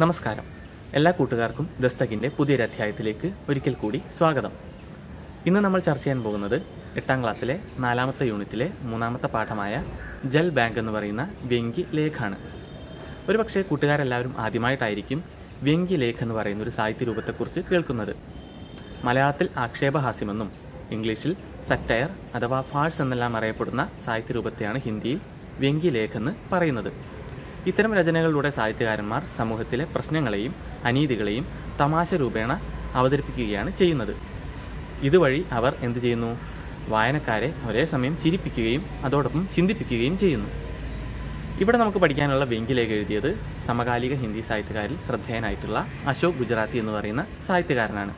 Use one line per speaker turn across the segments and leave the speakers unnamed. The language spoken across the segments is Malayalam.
നമസ്കാരം. എല്ലാ കൂട്ടുകാർക്കും ദസ്തകിന്റെ പുതിയൊരു അധ്യായത്തിലേക്ക് ഒരിക്കൽ കൂടി സ്വാഗതം. ഇന്ന് നമ്മൾ ചർച്ച ചെയ്യാൻ പോകുന്നത് എട്ടാം ക്ലാസ്സിലെ നാലാമത്തെ യൂണിറ്റിലെ മൂന്നാമത്തെ പാഠമായ ജൽ ബാങ്ക് എന്ന് പറയുന്ന വ്യങ്കി ലേഖാണ്. ഒരുപക്ഷെ കൂട്ടുകാരെല്ലാവരും ആദ്യമായിട്ടായിരിക്കും വ്യങ്കി ലേഖ് എന്ന് പറയുന്ന ഒരു സാഹിത്യ രൂപത്തെക്കുറിച്ച് കേൾക്കുന്നത്. മലയാളത്തിൽ ആക്ഷേപഹാസ്യമെന്നും ഇംഗ്ലീഷിൽ സറ്റയർ അഥവാ ഫാഴ്സ് എന്നെല്ലാം അറിയപ്പെടുന്ന സാഹിത്യ രൂപത്തെയാണ് ഹിന്ദിയിൽ വ്യങ്കി ലേഖ് എന്ന് പറയുന്നത്. ഇത്തരം രചനകളിലൂടെ സാഹിത്യകാരന്മാർ സമൂഹത്തിലെ പ്രശ്നങ്ങളെയും അനീതികളെയും തമാശ രൂപേണ അവതരിപ്പിക്കുകയാണ് ചെയ്യുന്നത്. ഇതുവഴി അവർ എന്തു ചെയ്യുന്നു? വായനക്കാരെ ഒരേ സമയം ചിരിപ്പിക്കുകയും അതോടൊപ്പം ചിന്തിപ്പിക്കുകയും ചെയ്യുന്നു. ഇവിടെ നമുക്ക് പഠിക്കാനുള്ള വെങ്കിലേഖ എഴുതിയത് സമകാലിക ഹിന്ദി സാഹിത്യകാരിൽ ശ്രദ്ധേയനായിട്ടുള്ള അശോക് ഗുജറാത്തി എന്ന് പറയുന്ന സാഹിത്യകാരനാണ്.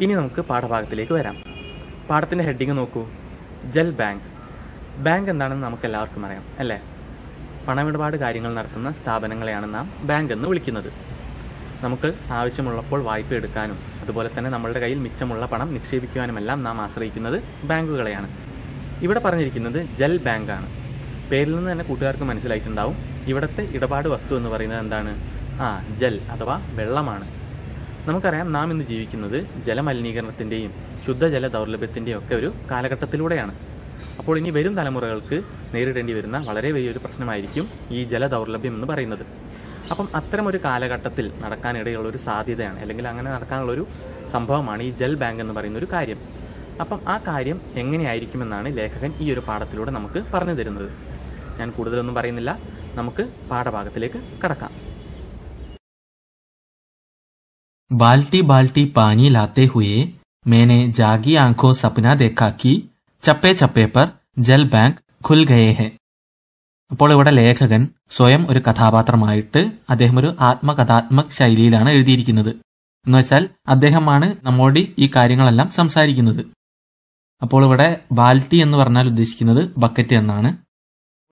ഇനി നമുക്ക് പാഠഭാഗത്തിലേക്ക് വരാം. പാഠത്തിന്റെ ഹെഡിങ് നോക്കൂ. ജൽ ബാങ്ക്. ബാങ്ക് എന്താണെന്ന് നമുക്ക് എല്ലാവർക്കും അറിയാം അല്ലേ? പണമിടപാട് കാര്യങ്ങൾ നടത്തുന്ന സ്ഥാപനങ്ങളെയാണ് നാം ബാങ്ക് എന്ന് വിളിക്കുന്നത്. നമുക്ക് ആവശ്യമുള്ളപ്പോൾ വായ്പ എടുക്കാനും അതുപോലെ തന്നെ നമ്മളുടെ കയ്യിൽ മിച്ചമുള്ള പണം നിക്ഷേപിക്കുവാനുമെല്ലാം നാം ആശ്രയിക്കുന്നത് ബാങ്കുകളെയാണ്. ഇവിടെ പറഞ്ഞിരിക്കുന്നത് ജൽ ബാങ്കാണ്. പേരിൽ നിന്ന് തന്നെ കൂട്ടുകാർക്ക് മനസ്സിലായിട്ടുണ്ടാവും. ഇവിടുത്തെ ഇടപാട് വസ്തു എന്ന് പറയുന്നത് എന്താണ്? ആ ജൽ അഥവാ വെള്ളമാണ്. നമുക്കറിയാം നാം ഇന്ന് ജീവിക്കുന്നത് ജലമലിനീകരണത്തിന്റെയും ശുദ്ധജല ദൗർലഭ്യത്തിന്റെയും ഒക്കെ ഒരു കാലഘട്ടത്തിലൂടെയാണ്. അപ്പോൾ ഇനി വരും തലമുറകൾക്ക് നേരിടേണ്ടി വരുന്ന വളരെ വലിയൊരു പ്രശ്നമായിരിക്കും ഈ ജല ദൗർലഭ്യം എന്ന് പറയുന്നത് അപ്പം അത്തരം ഒരു കാലഘട്ടത്തിൽ നടക്കാനിടയുള്ള ഒരു സാധ്യതയാണ് അല്ലെങ്കിൽ അങ്ങനെ നടക്കാനുള്ള ഒരു സംഭവമാണ് ഈ ജൽ ബാങ്ക് എന്ന് പറയുന്ന ഒരു കാര്യം അപ്പം ആ കാര്യം എങ്ങനെയായിരിക്കുമെന്നാണ് ലേഖകൻ ഈ ഒരു പാഠത്തിലൂടെ നമുക്ക് പറഞ്ഞു തരുന്നത് ഞാൻ കൂടുതലൊന്നും പറയുന്നില്ല നമുക്ക് പാഠഭാഗത്തിലേക്ക് കടക്കാം
बाल्टी बाल्टी पानी लाते हुए मैंने जागी आंखों सपना देखा कि ചപ്പേ ചപ്പേ पर ജൽ ബാങ്ക് ഖുൽ ഗയേ ഹെ. അപ്പോൾ ഇവിടെ ലേഖകൻ സ്വയം ഒരു കഥാപാത്രമായിട്ട് അദ്ദേഹം ഒരു ആത്മകഥാത്മക ശൈലിയിലാണ് എഴുതിയിരിക്കുന്നത്. എന്ന് വെച്ചാൽ അദ്ദേഹമാണ് നമ്മോട് ഈ കാര്യങ്ങളെല്ലാം സംസാരിക്കുന്നത്. അപ്പോൾ ഇവിടെ ബാൽട്ടി എന്ന് പറഞ്ഞാൽ ഉദ്ദേശിക്കുന്നത് ബക്കറ്റ് എന്നാണ്.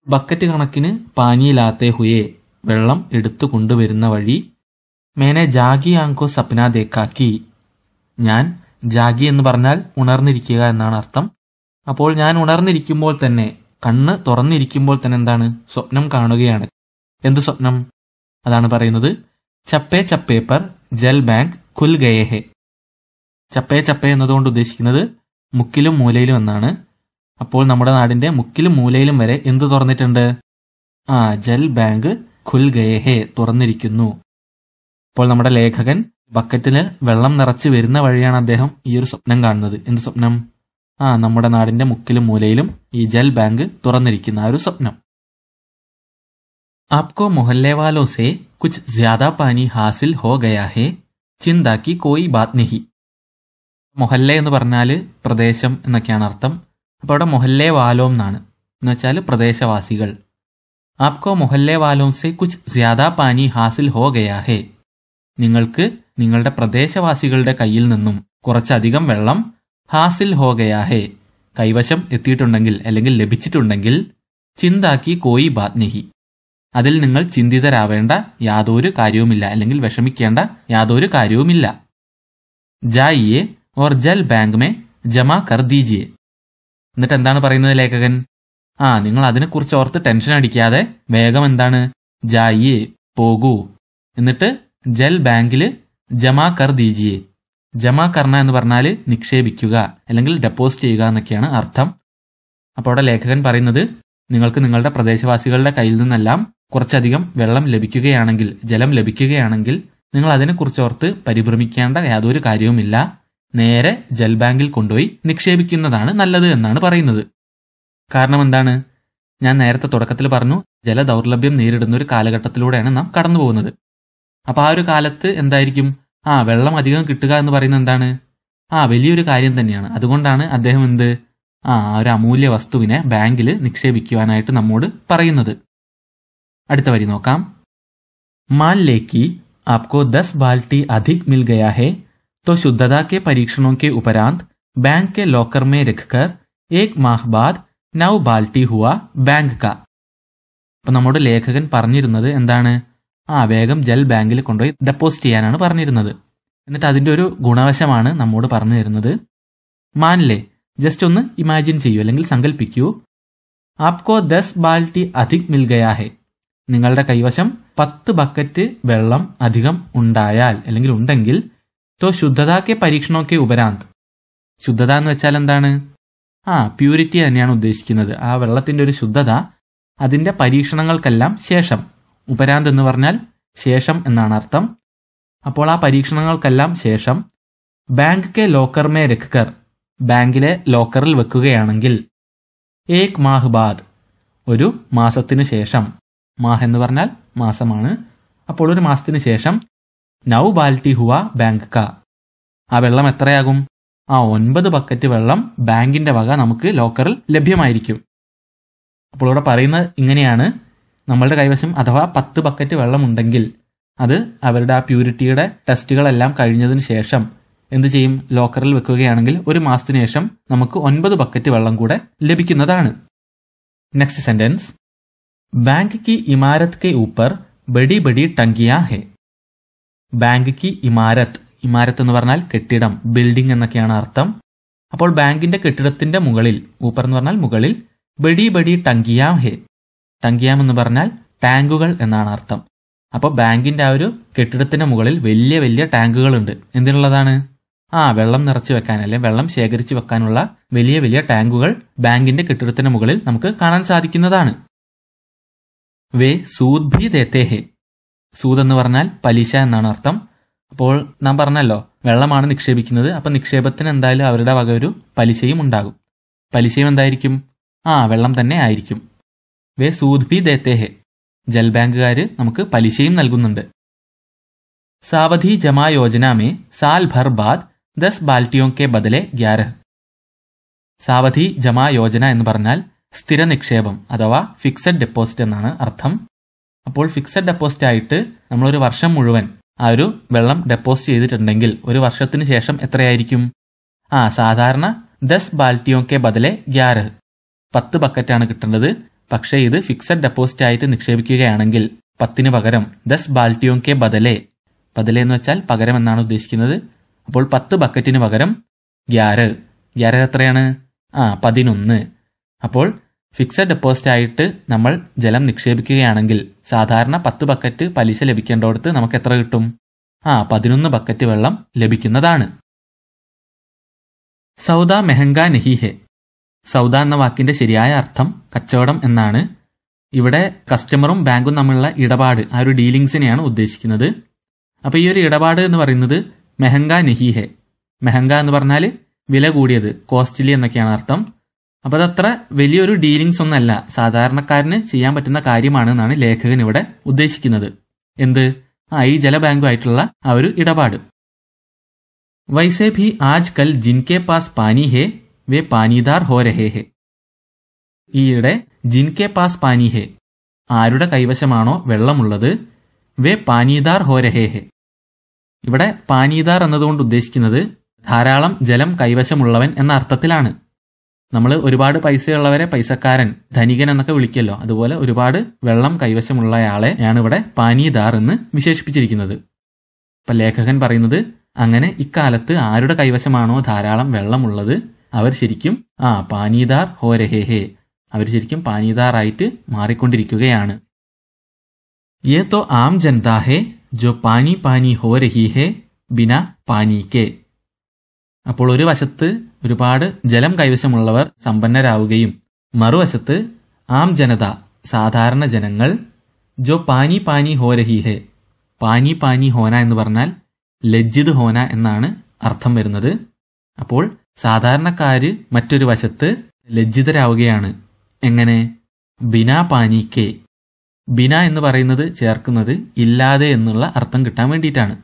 ബക്കറ്റ് കണക്കിന് പാനിയിലാത്തേ ഹുയെ വെള്ളം എടുത്തു കൊണ്ടുവരുന്ന വഴി മേനെ ജാഗി ആങ്കോ സപ്ന ദേക്കാക്കി ഞാൻ ജാഗി എന്ന് പറഞ്ഞാൽ ഉണർന്നിരിക്കുക എന്നാണ് അർത്ഥം. അപ്പോൾ ഞാൻ ഉണർന്നിരിക്കുമ്പോൾ തന്നെ കണ്ണ് തുറന്നിരിക്കുമ്പോൾ തന്നെ എന്താണ്? സ്വപ്നം കാണുകയാണ്. എന്ത് സ്വപ്നം? അതാണ് പറയുന്നത് ചപ്പേ ചപ്പേപ്പർ പർ ജൽ ബാങ്ക് കുൽഗയഹെ ചപ്പേ ചപ്പേ എന്നതുകൊണ്ട് ഉദ്ദേശിക്കുന്നത് മുക്കിലും മൂലയിലും എന്നാണ്. അപ്പോൾ നമ്മുടെ നാടിന്റെ മുക്കിലും മൂലയിലും വരെ എന്ത് തുറന്നിട്ടുണ്ട്? ആ ജൽ ബാങ്ക് ഖുൽ ഗയേ ഹെ തുറന്നിരിക്കുന്നു. അപ്പോൾ നമ്മുടെ ലേഖകൻ ബക്കറ്റിൽ വെള്ളം നിറച്ച് വരുന്ന വഴിയാണ് അദ്ദേഹം ഈ ഒരു സ്വപ്നം കാണുന്നത്. എന്ത് സ്വപ്നം? ആ നമ്മുടെ നാടിന്റെ മുക്കിലും മൂലയിലും ഈ ജൽ ബാങ്ക് തുറന്നിരിക്കുന്ന ഒരു സ്വപ്നം. ആപ്കോ മൊഹല്ലെ വാലോ സെ കുച്ച് ജ്യാദാ പാനി ഹാസിൽ ഹോ ഗയാ ഹേ ചിന്താക്കി കോയി ബാത്നിഹി മൊഹല്ല എന്ന് പറഞ്ഞാൽ പ്രദേശം എന്നൊക്കെയാണ് അർത്ഥം. അപ്പൊ അവിടെ മൊഹല്ലെ വാലോം എന്നാണ്. എന്ന് പ്രദേശവാസികൾ. ആപ്കോ മൊഹല്ലെ വാലോം സേ കുച്ച് ജ്യാദാ പാനി ഹാസിൽ ഹോ ഗയാ ഹേ. നിങ്ങൾക്ക് നിങ്ങളുടെ പ്രദേശവാസികളുടെ കയ്യിൽ നിന്നും കുറച്ചധികം വെള്ളം ഹാസിൽ ഹോ ഗയാ ഹേ കൈവശം എത്തിയിട്ടുണ്ടെങ്കിൽ അല്ലെങ്കിൽ ലഭിച്ചിട്ടുണ്ടെങ്കിൽ ചിന്താക്കി കോയി ബാത്നിഹി അതിൽ നിങ്ങൾ ചിന്തിതരാവേണ്ട യാതൊരു കാര്യവുമില്ല അല്ലെങ്കിൽ വിഷമിക്കേണ്ട യാതൊരു കാര്യവുമില്ല. ജായിയെ ഓർ ജൽ ബാങ്ക് മേ ജമാ കർ ദീജിയെ. എന്നിട്ട് എന്താണ് പറയുന്നത് ലേഖകൻ? ആ നിങ്ങൾ അതിനെക്കുറിച്ച് ഓർത്ത് ടെൻഷൻ അടിക്കാതെ വേഗം എന്താണ്? ജായിയെ പോകൂ. എന്നിട്ട് ജൽ ബാങ്കിൽ ജമാ കർ ദീജിയെ. ജമാ കർണ എന്ന് പറഞ്ഞാൽ നിക്ഷേപിക്കുക അല്ലെങ്കിൽ ഡെപ്പോസിറ്റ് ചെയ്യുക എന്നൊക്കെയാണ് അർത്ഥം. അപ്പോൾ അവിടെ ലേഖകൻ പറയുന്നത് നിങ്ങൾക്ക് നിങ്ങളുടെ പ്രദേശവാസികളുടെ കയ്യിൽ നിന്നെല്ലാം കുറച്ചധികം വെള്ളം ലഭിക്കുകയാണെങ്കിൽ ജലം ലഭിക്കുകയാണെങ്കിൽ നിങ്ങൾ അതിനെക്കുറിച്ച് ഓർത്ത് പരിഭ്രമിക്കേണ്ട യാതൊരു കാര്യവുമില്ല. നേരെ ജൽ ബാങ്കിൽ കൊണ്ടുപോയി നിക്ഷേപിക്കുന്നതാണ് നല്ലത് എന്നാണ് പറയുന്നത്. കാരണം എന്താണ്? ഞാൻ നേരത്തെ തുടക്കത്തിൽ പറഞ്ഞു ജല ദൗർലഭ്യം നേരിടുന്ന ഒരു കാലഘട്ടത്തിലൂടെയാണ് നാം കടന്നു പോകുന്നത് അപ്പൊ ആ ഒരു കാലത്ത് എന്തായിരിക്കും? ആ വെള്ളം അധികം കിട്ടുക എന്ന് പറയുന്നത് എന്താണ് ആ വലിയൊരു കാര്യം തന്നെയാണ് അതുകൊണ്ടാണ് അദ്ദേഹം എന്ത് ആ ആ ഒരു അമൂല്യ വസ്തുവിനെ ബാങ്കിൽ നിക്ഷേപിക്കുവാനായിട്ട് നമ്മോട് പറയുന്നത് അടുത്ത വരി നോക്കാം मान ले कि आपको 10 बाल्टी अधिक मिल गया है तो शुद्धता के परीक्षणों के उपरांत बैंक के लॉकर में रखकर एक माह बाद नौ बाल्टी हुआ बैंक का അപ്പൊ നമ്മുടെ ലേഖകൻ പറഞ്ഞിരുന്നത് എന്താണ് ആ വേഗം ജൽ ബാങ്കിൽ കൊണ്ടുപോയി ഡെപ്പോസിറ്റ് ചെയ്യാനാണ് പറഞ്ഞിരുന്നത്. എന്നിട്ട് അതിന്റെ ഒരു ഗുണവശമാണ് നമ്മോട് പറഞ്ഞു തരുന്നത്. മാനിലെ ജസ്റ്റ് ഒന്ന് ഇമാജിൻ ചെയ്യൂ അല്ലെങ്കിൽ സങ്കല്പിക്കൂ ആപ്കോ ദസ് ബാൽട്ടി അധിക് മിൽ നിങ്ങളുടെ കൈവശം പത്ത് ബക്കറ്റ് വെള്ളം അധികം ഉണ്ടായാൽ അല്ലെങ്കിൽ ഉണ്ടെങ്കിൽ തോ ശുദ്ധതാക്കെ പരീക്ഷണമൊക്കെ ഉപരാന്ത്. ശുദ്ധത എന്ന് വെച്ചാൽ എന്താണ്? ആ പ്യൂരിറ്റി തന്നെയാണ് ഉദ്ദേശിക്കുന്നത്. ആ വെള്ളത്തിന്റെ ഒരു ശുദ്ധത അതിന്റെ പരീക്ഷണങ്ങൾക്കെല്ലാം ശേഷം. ഉപരാന്ത് എന്ന് പറഞ്ഞാൽ ശേഷം എന്നാണ് അർത്ഥം. അപ്പോൾ ആ പരീക്ഷണങ്ങൾക്കെല്ലാം ശേഷം ബാങ്ക് കെ ലോക്കർ മേ രഖ്കർ ബാങ്കിലെ ലോക്കറിൽ വെക്കുകയാണെങ്കിൽ ഏക് മാഹ് ബാദ് ഒരു മാസത്തിനു ശേഷം. മാഹ് എന്ന് പറഞ്ഞാൽ മാസമാണ്. അപ്പോൾ ഒരു മാസത്തിന് ശേഷം നൗ ബാൽട്ടി ഹുവ ബാങ്ക് ക ആ വെള്ളം എത്രയാകും? ആ ഒൻപത് ബക്കറ്റ് വെള്ളം ബാങ്കിന്റെ വക നമുക്ക് ലോക്കറിൽ ലഭ്യമായിരിക്കും. അപ്പോൾ ഇവിടെ പറയുന്നത് ഇങ്ങനെയാണ്. നമ്മളുടെ കൈവശം അഥവാ പത്ത് ബക്കറ്റ് വെള്ളമുണ്ടെങ്കിൽ അത് അവരുടെ ആ പ്യൂരിറ്റിയുടെ ടെസ്റ്റുകളെല്ലാം കഴിഞ്ഞതിന് ശേഷം എന്ത് ചെയ്യും? ലോക്കറിൽ വെക്കുകയാണെങ്കിൽ ഒരു മാസത്തിന് ശേഷം നമുക്ക് ഒൻപത് ബക്കറ്റ് വെള്ളം കൂടെ ലഭിക്കുന്നതാണ്. നെക്സ്റ്റ് സെന്റൻസ് ബാങ്ക് കി ഇമാരത് കെ ഊപ്പർ ബഡി ബഡി ടങ്കിയാ ഹെ. ബാങ്ക് കി ഇമാരത്. ഇമാരത്ത് എന്ന് പറഞ്ഞാൽ കെട്ടിടം ബിൽഡിംഗ് എന്നൊക്കെയാണ് അർത്ഥം. അപ്പോൾ ബാങ്കിന്റെ കെട്ടിടത്തിന്റെ മുകളിൽ ഊപ്പർ എന്ന് പറഞ്ഞാൽ മുകളിൽ ബഡി ബഡി ടങ്കിയാ ഹെ. ടങ്കിയാം എന്ന് പറഞ്ഞാൽ ടാങ്കുകൾ എന്നാണ് അർത്ഥം. അപ്പോൾ ബാങ്കിന്റെ ആ ഒരു കെട്ടിടത്തിന്റെ മുകളിൽ വലിയ വലിയ ടാങ്കുകൾ ഉണ്ട് എന്തിനുള്ളതാണ്? ആ വെള്ളം നിറച്ചു വെക്കാൻ അല്ലെ വെള്ളം ശേഖരിച്ചു വെക്കാനുള്ള വലിയ വലിയ ടാങ്കുകൾ ബാങ്കിന്റെ കെട്ടിടത്തിന് മുകളിൽ നമുക്ക് കാണാൻ സാധിക്കുന്നതാണ്. വേ സൂദ് ഭി ദേത്തേ ഹെ സൂദ് എന്ന് പറഞ്ഞാൽ പലിശ എന്നാണ് അർത്ഥം. അപ്പോൾ നാം പറഞ്ഞല്ലോ വെള്ളമാണ് നിക്ഷേപിക്കുന്നത്. അപ്പൊ നിക്ഷേപത്തിന് എന്തായാലും അവരുടെ വക ഒരു പലിശയും ഉണ്ടാകും. പലിശയും എന്തായിരിക്കും? ആ വെള്ളം തന്നെ ആയിരിക്കും. വേ സൂദ് ബി ദേത്തേ ജൽ ബാങ്കുകാർ നമുക്ക് പലിശയും നൽകുന്നുണ്ട് സാവധി ജമാ യോജന മേ സാൽ ഭർ ബാദ് ദസ് ബാൽട്ടിയോ കെ ബദലെ ഗ്യാരഹ് സാവധി ജമാ യോജന എന്ന് പറഞ്ഞാൽ സ്ഥിര നിക്ഷേപം അഥവാ ഫിക്സഡ് ഡെപ്പോസിറ്റ് എന്നാണ് അർത്ഥം। അപ്പോൾ ഫിക്സഡ് ഡെപ്പോസിറ്റ് ആയിട്ട് നമ്മൾ ഒരു വർഷം മുഴുവൻ ആ ഒരു വെള്ളം ഡെപ്പോസിറ്റ് ചെയ്തിട്ടുണ്ടെങ്കിൽ ഒരു വർഷത്തിന് ശേഷം എത്രയായിരിക്കും? ആ സാധാരണ ദസ് ബാൽട്ടിയോ കെ ബദലെ ഗ്യാരഹ്। പത്ത് ബക്കറ്റാണ് കിട്ടേണ്ടത് പക്ഷേ ഇത് ഫിക്സഡ് ഡെപ്പോസിറ്റ് ആയിട്ട് നിക്ഷേപിക്കുകയാണെങ്കിൽ പത്തിന് പകരം ദസ് ബാൽട്ടിയോ കെ ബദലെ. ബദലെ എന്ന് വെച്ചാൽ പകരം എന്നാണ് ഉദ്ദേശിക്കുന്നത്. അപ്പോൾ പത്ത് ബക്കറ്റിന് പകരം ഗ്യാര്. ഗ്യാര് എത്രയാണ്? ആ പതിനൊന്ന്. അപ്പോൾ ഫിക്സഡ് ഡെപ്പോസിറ്റ് ആയിട്ട് നമ്മൾ ജലം നിക്ഷേപിക്കുകയാണെങ്കിൽ സാധാരണ പത്ത് ബക്കറ്റ് പലിശ ലഭിക്കേണ്ടടുത്ത് നമുക്ക് എത്ര കിട്ടും? ആ പതിനൊന്ന് ബക്കറ്റ് വെള്ളം ലഭിക്കുന്നതാണ്. സൗദ മെഹങ്ക നഹി ഹെ സൗദ എന്ന വാക്കിന്റെ ശരിയായ അർത്ഥം കച്ചവടം എന്നാണ്. ഇവിടെ കസ്റ്റമറും ബാങ്കും തമ്മിലുള്ള ഇടപാട് ആ ഒരു ഡീലിങ്സിനെയാണ് ഉദ്ദേശിക്കുന്നത്. അപ്പൊ ഈ ഒരു ഇടപാട് എന്ന് പറയുന്നത് മെഹങ്ക നെഹിഹെ. മെഹങ്ക എന്ന് പറഞ്ഞാൽ വില കൂടിയത് കോസ്റ്റ്ലി എന്നൊക്കെയാണ് അർത്ഥം. അപ്പൊ അതത്ര വലിയൊരു ഡീലിങ്സ് ഒന്നല്ല സാധാരണക്കാരന് ചെയ്യാൻ പറ്റുന്ന കാര്യമാണ് എന്നാണ് ലേഖകൻ ഇവിടെ ഉദ്ദേശിക്കുന്നത്. എന്ത്? ആ ഈ ജലബാങ്കുമായിട്ടുള്ള ആ ഒരു ഇടപാട്. വൈസേ ഭി ആജ് കൽ ജിൻകെ പാസ് പാനി ഹേ? വേ पानीदार हो रहे ഹെ ഈയിടെ ജിൻകെ പാസ് പാനി ഹെ. ആരുടെ കൈവശമാണോ വെള്ളമുള്ളത് വേ പാനീദാർ ഹോ രഹേ ഹെ. ഇവിടെ പാനീദാർ എന്നതുകൊണ്ട് ഉദ്ദേശിക്കുന്നത് ധാരാളം ജലം കൈവശമുള്ളവൻ എന്ന അർത്ഥത്തിലാണ്. നമ്മൾ ഒരുപാട് പൈസയുള്ളവരെ പൈസക്കാരൻ ധനികൻ എന്നൊക്കെ വിളിക്കല്ലോ അതുപോലെ ഒരുപാട് വെള്ളം കൈവശമുള്ളയാളെ ആണ് ഇവിടെ പാനീദാർ എന്ന് വിശേഷിപ്പിച്ചിരിക്കുന്നത്. ഇപ്പൊ ലേഖകൻ പറയുന്നത് അങ്ങനെ ഇക്കാലത്ത് ആരുടെ കൈവശമാണോ ധാരാളം വെള്ളമുള്ളത് അവർ ശരിക്കും ആ പാനീദാർ ഹോരഹേ ഹേ അവർ ശരിക്കും പാനീദാറായിട്ട് മാറിക്കൊണ്ടിരിക്കുകയാണ്. യേ തോ ആം ജനതാ ഹേ ജോ പാനി പാനി ഹോ രഹി ഹേ ബിന പാനി കെ. അപ്പോൾ ഒരു വശത്ത് ഒരുപാട് ജലം കൈവശമുള്ളവർ സമ്പന്നരാവുകയും മറുവശത്ത് ആം ജനത സാധാരണ ജനങ്ങൾ ജോ പാനി പാനി ഹോ രഹി ഹേ. പാനി പാനി ഹോന എന്ന് പറഞ്ഞാൽ ലജ്ജിത് ഹോന എന്നാണ് അർത്ഥം വരുന്നത്. അപ്പോൾ സാധാരണക്കാര് മറ്റൊരു വശത്ത് ലജ്ജിതരാവുകയാണ്. എങ്ങനെ? ബിനാ പാനീക്കെ. ബിന എന്ന് പറയുന്നത് ചേർക്കുന്നത് ഇല്ലാതെ എന്നുള്ള അർത്ഥം കിട്ടാൻ വേണ്ടിയിട്ടാണ്.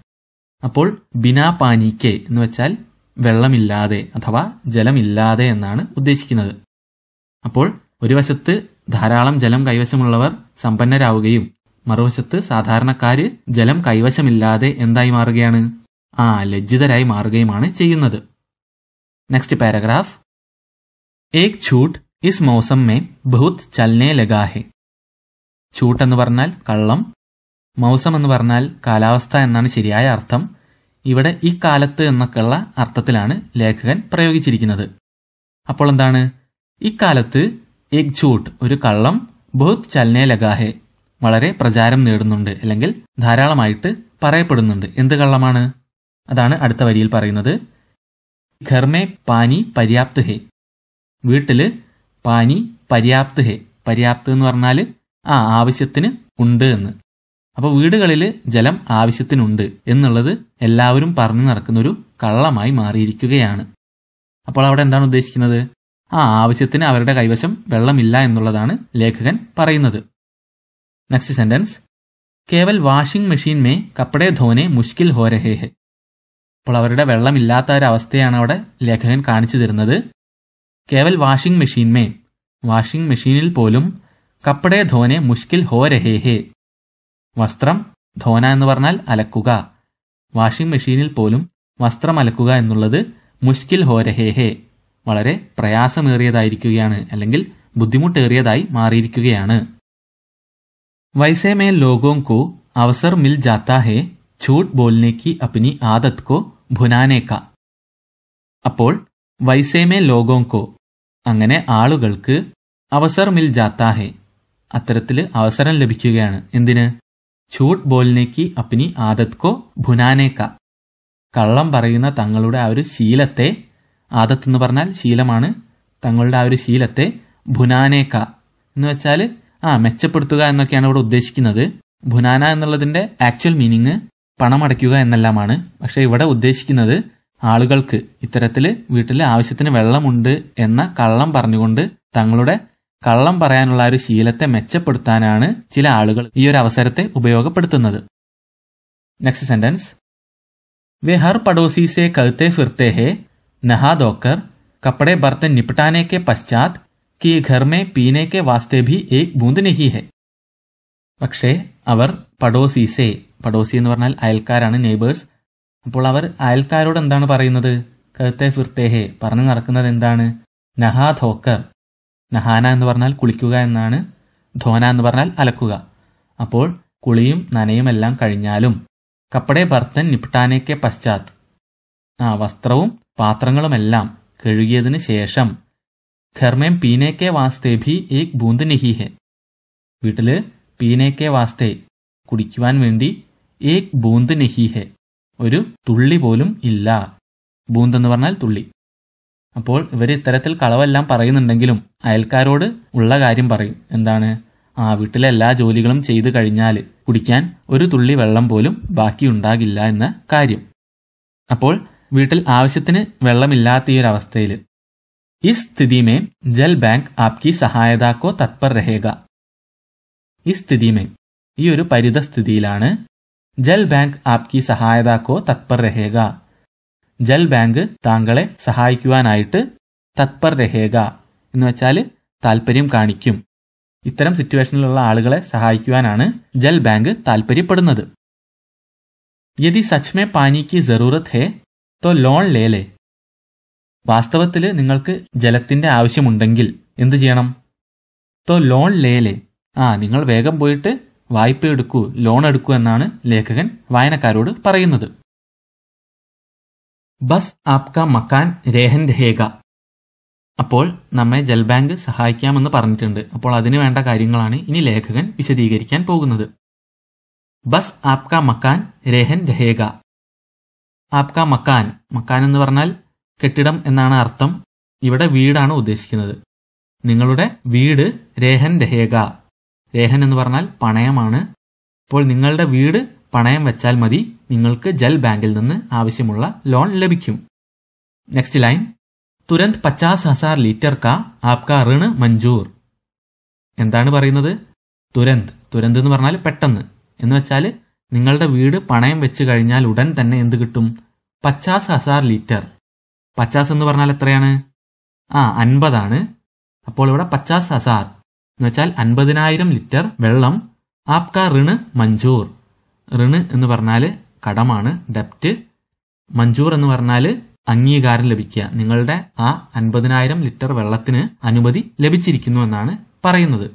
അപ്പോൾ ബിനാ പാനീക്കെ എന്ന് വെച്ചാൽ വെള്ളമില്ലാതെ അഥവാ ജലമില്ലാതെ എന്നാണ് ഉദ്ദേശിക്കുന്നത്. അപ്പോൾ ഒരു വശത്ത് ധാരാളം ജലം കൈവശമുള്ളവർ സമ്പന്നരാവുകയും മറുവശത്ത് സാധാരണക്കാര് ജലം കൈവശമില്ലാതെ എന്തായി മാറുകയാണ്? ആ ലജ്ജിതരായി മാറുകയുമാണ് ചെയ്യുന്നത്. നെക്സ്റ്റ് पैराग्राफ एक छूट इस मौसम में बहुत चलने लगा है. छूट എന്ന് പറഞ്ഞാൽ കള്ളം. മൗസം എന്ന് പറഞ്ഞാൽ കാലാവസ്ഥ എന്നാണ് ശരിയായ അർത്ഥം. ഇവിടെ ഈ കാലത്ത് എന്നൊക്കെയുള്ള അർത്ഥത്തിലാണ് ലേഖകൻ പ്രയോഗിച്ചിരിക്കുന്നത്. അപ്പോൾ എന്താണ്? ഇക്കാലത്ത് എഗ് ചൂട്ട് ഒരു കള്ളം ബഹുത് ചലനേ ലഗാഹെ വളരെ പ്രചാരം നേടുന്നുണ്ട് അല്ലെങ്കിൽ ധാരാളമായിട്ട് പറയപ്പെടുന്നുണ്ട്. എന്ത് കള്ളമാണ്? അതാണ് അടുത്ത വരിയിൽ പറയുന്നത്. ഘർമേ പാനി പര്യാപ്ത് ഹേ വീട്ടിൽ പാനി പര്യാപ്ത് ഹേ പര്യാപ്ത് എന്ന് പറഞ്ഞാൽ ആ ആവശ്യത്തിന് ഉണ്ട് എന്ന്. അപ്പോൾ വീടുകളിൽ ജലം ആവശ്യത്തിനുണ്ട് എന്നുള്ളത് എല്ലാവരും പറഞ്ഞു നടക്കുന്ന ഒരു കള്ളമായി മാറിയിരിക്കുകയാണ്. അപ്പോൾ അവിടെ എന്താണ് ഉദ്ദേശിക്കുന്നത്? ആ ആവശ്യത്തിന് അവരുടെ കൈവശം വെള്ളമില്ല എന്നുള്ളതാണ് ലേഖകൻ പറയുന്നത്. നെക്സ്റ്റ് സെന്റൻസ് കേവൽ വാഷിംഗ് മെഷീൻ മേ കപ്പടെ ധോനെ മുഷ്കിൽ ഹോ രഹേ അപ്പോൾ അവരുടെ വെള്ളമില്ലാത്ത ഒരവസ്ഥയാണ് അവിടെ ലേഖകൻ കാണിച്ചു തരുന്നത്. കേവൽ വാഷിംഗ് മെഷീൻമേ വാഷിംഗ് മെഷീനിൽ പോലും കപ്പടെ ധോനെ മുഷ്കിൽ ഹോ രഹേ ഹേ. വസ്ത്രം ധോന എന്ന് പറഞ്ഞാൽ അലക്കുക. വാഷിംഗ് മെഷീനിൽ പോലും വസ്ത്രം അലക്കുക എന്നുള്ളത് മുഷ്കിൽ ഹോ രഹേ ഹേ. വളരെ പ്രയാസമേറിയതായിരിക്കുകയാണ് അല്ലെങ്കിൽ ബുദ്ധിമുട്ടേറിയതായി മാറിയിരിക്കുകയാണ്. വൈസേമേ ലോകോങ്കോ അവസർ മിൽ ജാത്താ ഹേ ഝൂട്ട് ബോൽനേക്ക് അപ്പിനി ആദത് കോ ഭുനാനേക്ക. അപ്പോൾ വൈസേമേ ലോകോങ്കോ അങ്ങനെ ആളുകൾക്ക് അവസർ മിൽ ജാത്താഹെ. അത്തരത്തിൽ അവസരം ലഭിക്കുകയാണ്. എന്തിന്? ഛൂട്ട് ബോലിനേക്ക് അപ്പിനി ആദത്കോ ഭുനാനേക്ക. കള്ളം പറയുന്ന തങ്ങളുടെ ആ ഒരു ശീലത്തെ ആദത്ത് എന്ന് പറഞ്ഞാൽ ശീലമാണ് തങ്ങളുടെ ആ ഒരു ശീലത്തെ ഭുനാനേക്ക. എന്ന് വെച്ചാൽ ആ മെച്ചപ്പെടുത്തുക എന്നൊക്കെയാണ് ഇവിടെ ഉദ്ദേശിക്കുന്നത്. ഭുനാന എന്നുള്ളതിന്റെ ആക്ച്വൽ മീനിങ് പണമടയ്ക്കുക എന്നെല്ലാമാണ് പക്ഷെ ഇവിടെ ഉദ്ദേശിക്കുന്നത് ആളുകൾക്ക് ഇത്തരത്തില് വീട്ടിൽ ആവശ്യത്തിന് വെള്ളമുണ്ട് എന്ന കള്ളം പറഞ്ഞുകൊണ്ട് തങ്ങളുടെ കള്ളം പറയാനുള്ള ആ ഒരു ശീലത്തെ മെച്ചപ്പെടുത്താനാണ് ചില ആളുകൾ ഈ ഒരു അവസരത്തെ ഉപയോഗപ്പെടുത്തുന്നത് നെക്സ്റ്റ് സെന്റൻസ് वे हर पड़ोसी से कहते फिरते हैं नहा धोकर कपड़े बर्तन निपटाने के पश्चात कि घर में पीने के वास्ते भी एक बूंद नहीं है പക്ഷേ അവർ പഡോസീസെ പഡോസി എന്ന് പറഞ്ഞാൽ അയൽക്കാരാണ് നെയ്ബേഴ്സ്. അപ്പോൾ അവർ അയൽക്കാരോട് എന്താണ് പറയുന്നത്? കഹത്തെ ഫിർത്തേഹെ പറഞ്ഞു നടക്കുന്നത് എന്താണ്? നഹാ ധോക്കർ നഹാന എന്ന് പറഞ്ഞാൽ കുളിക്കുക എന്നാണ്. ധോന എന്ന് പറഞ്ഞാൽ അലക്കുക. അപ്പോൾ കുളിയും നനയും എല്ലാം കഴിഞ്ഞാലും. കപ്പടെ ഭർത്തൻ നിപ്ടാനേക്കെ പശ്ചാത്ത് ആ വസ്ത്രവും പാത്രങ്ങളുമെല്ലാം കഴുകിയതിന് ശേഷം. ഘർമേം പീനേക്കെ വാസ്തേ ഭി ഏക് ബൂന്ത് നഹി ഹെ വീട്ടിൽ പീനേക്കെ വാസ്തേ കുടിക്കുവാൻ വേണ്ടി ഏക് ബൂന്ത് നഹി ഹെ. ഒരു തുള്ളി പോലും ഇല്ല. ബൂന്ത് എന്ന് പറഞ്ഞാൽ തുള്ളി. അപ്പോൾ ഇവർ ഇത്തരത്തിൽ കളവെല്ലാം പറയുന്നുണ്ടെങ്കിലും അയൽക്കാരോട് ഉള്ള കാര്യം പറയും. എന്താണ്? ആ വീട്ടിലെ എല്ലാ ജോലികളും ചെയ്തു കഴിഞ്ഞാൽ കുടിക്കാൻ ഒരു തുള്ളി വെള്ളം പോലും ബാക്കിയുണ്ടാകില്ല എന്ന കാര്യം. അപ്പോൾ വീട്ടിൽ ആവശ്യത്തിന് വെള്ളമില്ലാത്ത ഈ ഒരു അവസ്ഥയിൽ. ഈ സ്ഥിതിമേ ജൽ ബാങ്ക് ആപ്കി സഹായതാക്കോ തത്പർ രഹേക ഈ സ്ഥിതിമേ ഈ ഒരു പരിതസ്ഥിതിയിലാണ് ജൽ ബാങ്ക് ആപ്കി സഹായതാക്കോ തത്പർ രഹേഗ. ജൽ ബാങ്ക് താങ്കളെ സഹായിക്കുവാനായിട്ട് തത്പർ രഹേഗ എന്ന് വെച്ചാൽ താല്പര്യം കാണിക്കും. ഇത്തരം സിറ്റുവേഷനിലുള്ള ആളുകളെ സഹായിക്കുവാനാണ് ജൽ ബാങ്ക് താല്പര്യപ്പെടുന്നത്. യദി സച്മേ പാനിക്ക് ജറൂറത്ത് ഹേ തോ ലോൺ ലേലേ. വാസ്തവത്തിൽ നിങ്ങൾക്ക് ജലത്തിന്റെ ആവശ്യമുണ്ടെങ്കിൽ എന്തു ചെയ്യണം? തോ ലോൺ ലേലേ. ആ നിങ്ങൾ വേഗം പോയിട്ട് വായ്പ എടുക്കൂ ലോൺ എടുക്കൂ എന്നാണ് ലേഖകൻ വായനക്കാരോട് പറയുന്നത്. ബസ് ആപ്ക മക്കാൻ രേഹൻ രേഖ അപ്പോൾ നമ്മെ ജൽ ബാങ്ക് സഹായിക്കാമെന്ന് പറഞ്ഞിട്ടുണ്ട്. അപ്പോൾ അതിനു വേണ്ട കാര്യങ്ങളാണ് ഇനി ലേഖകൻ വിശദീകരിക്കാൻ പോകുന്നത്. ബസ് ആപ്ക മക്കാൻ രേഹൻ രഹേഗ. ആപ്ക മക്കാൻ മക്കാൻ എന്ന് പറഞ്ഞാൽ കെട്ടിടം എന്നാണ് അർത്ഥം. ഇവിടെ വീടാണ് ഉദ്ദേശിക്കുന്നത്. നിങ്ങളുടെ വീട് രേഹൻ രഹേഗ. രേഹൻ എന്ന് പറഞ്ഞാൽ പണയമാണ്. അപ്പോൾ നിങ്ങളുടെ വീട് പണയം വെച്ചാൽ മതി. നിങ്ങൾക്ക് ജൽ ബാങ്കിൽ നിന്ന് ആവശ്യമുള്ള ലോൺ ലഭിക്കും. നെക്സ്റ്റ് ലൈൻ തുരന്ത് പച്ചാസ് ഹസാർ ലിറ്റർ കാ ആപ്കാ ഋണ് മഞ്ജൂർ. എന്താണ് പറയുന്നത്? തുരന്ത്. തുരന്ത് എന്ന് പറഞ്ഞാൽ പെട്ടെന്ന്. എന്ന് വെച്ചാൽ നിങ്ങളുടെ വീട് പണയം വെച്ച് കഴിഞ്ഞാൽ ഉടൻ തന്നെ എന്ത് കിട്ടും? പച്ചാസ് ഹസാർ ലിറ്റർ പച്ചാസ് എന്ന് പറഞ്ഞാൽ എത്രയാണ്? ആ അൻപതാണ്. അപ്പോൾ ഇവിടെ പച്ചാസ് ഹസാർ. എന്ന് വെച്ചാൽ അൻപതിനായിരം ലിറ്റർ വെള്ളം ആപ്കാ ഋണ് മഞ്ചൂർ. ഋണ് എന്ന് പറഞ്ഞാൽ കടമാണ് ഡെപ്റ്റ്. മഞ്ചൂർ എന്ന് പറഞ്ഞാൽ അംഗീകാരം ലഭിക്കുക. നിങ്ങളുടെ ആ അൻപതിനായിരം ലിറ്റർ വെള്ളത്തിന് അനുമതി ലഭിച്ചിരിക്കുന്നു എന്നാണ് പറയുന്നത്.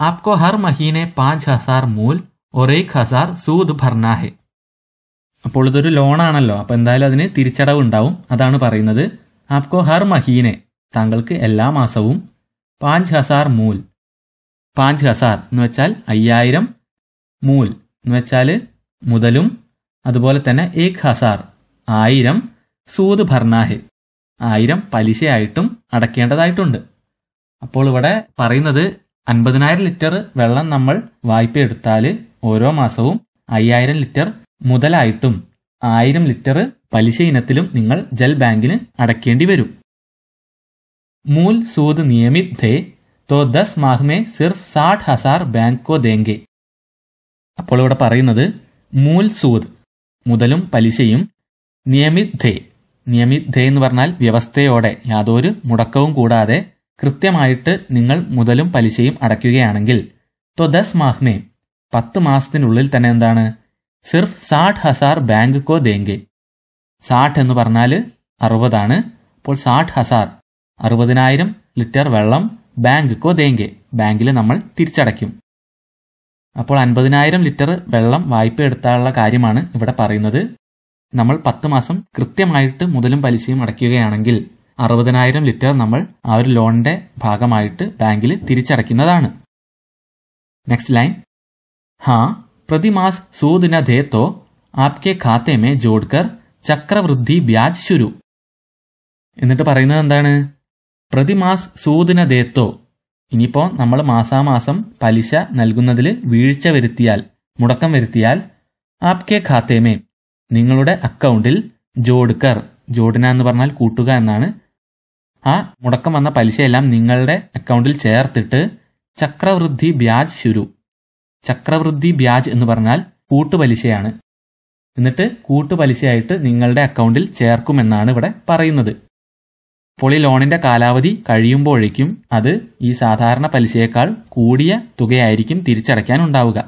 ആപ്കോ ഹർ മഹീനെ പാഞ്ച് ഹസാർ മൂൽ ഒരേക് ഹസാർ സൂദ് ഭർണാഹെ അപ്പോൾ ഇതൊരു ലോണാണല്ലോ. അപ്പൊ എന്തായാലും അതിന് തിരിച്ചടവ് ഉണ്ടാവും. അതാണ് പറയുന്നത്. ആപ്കോ ഹർ മഹീനെ താങ്കൾക്ക് എല്ലാ മാസവും പാഞ്ച് ഹസാർ മൂൽ. പാഞ്ച് ഹസാർ എന്ന് വെച്ചാൽ അയ്യായിരം. മൂൽ എന്ന് വെച്ചാൽ മുതലും. അതുപോലെ തന്നെ ഏക് ഹസാർ ആയിരം. സൂത് ഭർണാഹെ ആയിരം പലിശയായിട്ടും അടക്കേണ്ടതായിട്ടുണ്ട്. അപ്പോൾ ഇവിടെ പറയുന്നത് അൻപതിനായിരം ലിറ്റർ വെള്ളം നമ്മൾ വായ്പ എടുത്താൽ ഓരോ മാസവും അയ്യായിരം ലിറ്റർ മുതലായിട്ടും ആയിരം ലിറ്റർ പലിശ ഇനത്തിലും നിങ്ങൾ ജൽ ബാങ്കിന് അടക്കേണ്ടി വരും. മൂൽ സൂദ് നിയമിത് थे तो दस माह में सिर्फ साठ हजार बैंक को देंगे അപ്പോൾ ഇവിടെ പറയുന്നത് മൂൽ സൂദ് മുതലും പലിശയും നിയമിത് ധേ നിയമിത് ധേ എന്ന് പറഞ്ഞാൽ വ്യവസ്ഥയോടെ യാതൊരു മുടക്കവും കൂടാതെ കൃത്യമായിട്ട് നിങ്ങൾ മുതലും പലിശയും അടയ്ക്കുകയാണെങ്കിൽ തോ ദസ് മാഹ്മേ പത്ത് മാസത്തിനുള്ളിൽ തന്നെ എന്താണ് സിർഫ് സാഠ് ഹസാർ ബാങ്ക് കോ ദേങ്കെ സാഠ് എന്ന് പറഞ്ഞാൽ അറുപതാണ് അപ്പോൾ സാഠ് ഹസാർ അറുപതിനായിരം ലിറ്റർ വെള്ളം ബാങ്ക്ക്കോ ദേങ്കെ. ബാങ്കിൽ നമ്മൾ തിരിച്ചടയ്ക്കും. അപ്പോൾ അൻപതിനായിരം ലിറ്റർ വെള്ളം വായ്പ എടുത്താനുള്ള കാര്യമാണ് ഇവിടെ പറയുന്നത്. നമ്മൾ പത്ത് മാസം കൃത്യമായിട്ട് മുതലും പലിശയും അടയ്ക്കുകയാണെങ്കിൽ അറുപതിനായിരം ലിറ്റർ നമ്മൾ ആ ഒരു ലോണിന്റെ ഭാഗമായിട്ട് ബാങ്കിൽ തിരിച്ചടയ്ക്കുന്നതാണ്. നെക്സ്റ്റ് ലൈൻ ഹാ പ്രതിമാസ് സൂദിന ധേത്തോ ആപ്കെ ഖാത്തേമേ ജോഡ്കർ ചക്രവൃദ്ധി ബ്യാജ് ശുരു. എന്നിട്ട് പറയുന്നത് എന്താണ്? പ്രതിമാസ് സൂദിന ദേത്തോ ഇനിയിപ്പോ നമ്മൾ മാസാമാസം പലിശ നൽകുന്നതിൽ വീഴ്ച വരുത്തിയാൽ മുടക്കം വരുത്തിയാൽ ആപ്കെ ഖാത്തേമേ നിങ്ങളുടെ അക്കൗണ്ടിൽ ജോഡ്കർ ജോഡിന എന്ന് പറഞ്ഞാൽ കൂട്ടുക എന്നാണ്. ആ മുടക്കം വന്ന പലിശയെല്ലാം നിങ്ങളുടെ അക്കൗണ്ടിൽ ചേർത്തിട്ട് ചക്രവൃദ്ധി ബ്യാജ് ശുരു. ചക്രവൃദ്ധി ബ്യാജ് എന്ന് പറഞ്ഞാൽ കൂട്ടുപലിശയാണ്. എന്നിട്ട് കൂട്ടുപലിശയായിട്ട് നിങ്ങളുടെ അക്കൗണ്ടിൽ ചേർക്കുമെന്നാണ് ഇവിടെ പറയുന്നത്. അപ്പോൾ ഈ ലോണിന്റെ കാലാവധി കഴിയുമ്പോഴേക്കും അത് ഈ സാധാരണ പലിശയേക്കാൾ കൂടിയ തുകയായിരിക്കും തിരിച്ചടയ്ക്കാൻ ഉണ്ടാവുക.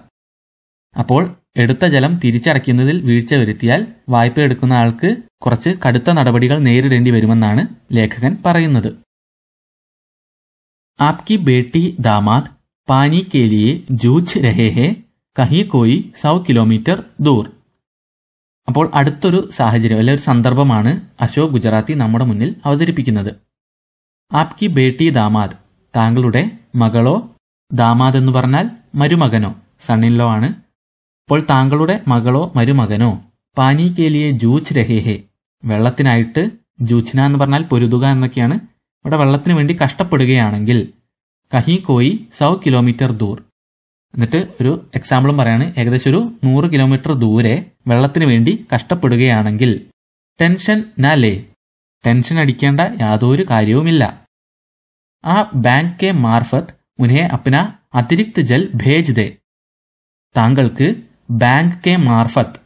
അപ്പോൾ എടുത്ത ജലം തിരിച്ചടയ്ക്കുന്നതിൽ വീഴ്ച വരുത്തിയാൽ വായ്പ എടുക്കുന്ന ആൾക്ക് കുറച്ച് കടുത്ത നടപടികൾ നേരിടേണ്ടി വരുമെന്നാണ് ലേഖകൻ പറയുന്നത്. ആപ്കി ബേട്ടി ദാമാദ് പാനി കേലിയെ ജൂച്ച് രഹേഹെ കഹി കോയി സൗ കിലോമീറ്റർ ദൂർ. അപ്പോൾ അടുത്തൊരു സാഹചര്യം അല്ലെ ഒരു സന്ദർഭമാണ് അശോക് ഗുജറാത്തി നമ്മുടെ മുന്നിൽ അവതരിപ്പിക്കുന്നത്. ആപ്കി ബേട്ടി ദാമാദ് താങ്കളുടെ മകളോ ദാമാദ് എന്ന് പറഞ്ഞാൽ മരുമകനോ സണ്ണിൻലോ ആണ്. അപ്പോൾ താങ്കളുടെ മകളോ മരുമകനോ പാനി കേലിയെ ജൂച്ച് രഹേഹെ വെള്ളത്തിനായിട്ട് ജൂച്ചിന എന്ന് പറഞ്ഞാൽ പൊരുതുക എന്നൊക്കെയാണ്. ഇവിടെ വെള്ളത്തിന് വേണ്ടി കഷ്ടപ്പെടുകയാണെങ്കിൽ കഹി കോയി സൗ കിലോമീറ്റർ ദൂർ. എന്നിട്ട് ഒരു എക്സാമ്പിളും പറയാണ്. ഏകദേശം ഒരു നൂറ് കിലോമീറ്റർ ദൂരെ വെള്ളത്തിന് വേണ്ടി കഷ്ടപ്പെടുകയാണെങ്കിൽ ടെൻഷൻ നാലേ ടെൻഷൻ അടിക്കേണ്ട യാതൊരു കാര്യവുമില്ല. ആ ബാങ്ക് കെ മാർഫത്ത് ഉനെ അപ്ന അതിരിക്ത് ജൽ ഭേജ് ദേ താങ്കൾക്ക് ബാങ്ക് കെ മാർഫത്ത്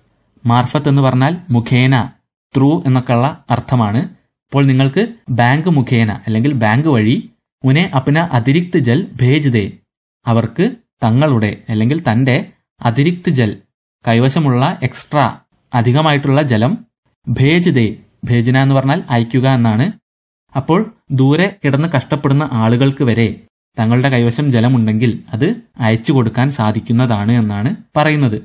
മാർഫത്ത് എന്ന് പറഞ്ഞാൽ മുഖേന ത്രൂ എന്നൊക്കെയുള്ള അർത്ഥമാണ്. അപ്പോൾ നിങ്ങൾക്ക് ബാങ്ക് മുഖേന അല്ലെങ്കിൽ ബാങ്ക് വഴി ഉനെ അപ്ന അതിരിക്ത് ജൽ ഭേജ് ദേ അവർക്ക് തങ്ങളുടെ അല്ലെങ്കിൽ തന്റെ അതിരിക്ത് ജൽ കൈവശമുള്ള എക്സ്ട്രാ അധികമായിട്ടുള്ള ജലം ഭേജ് ദേ ഭേജന എന്ന് പറഞ്ഞാൽ അയക്കുക എന്നാണ്. അപ്പോൾ ദൂരെ കിടന്ന് കഷ്ടപ്പെടുന്ന ആളുകൾക്ക് വരെ തങ്ങളുടെ കൈവശം ജലമുണ്ടെങ്കിൽ അത് അയച്ചു കൊടുക്കാൻ സാധിക്കുന്നതാണ് എന്നാണ് പറയുന്നത്.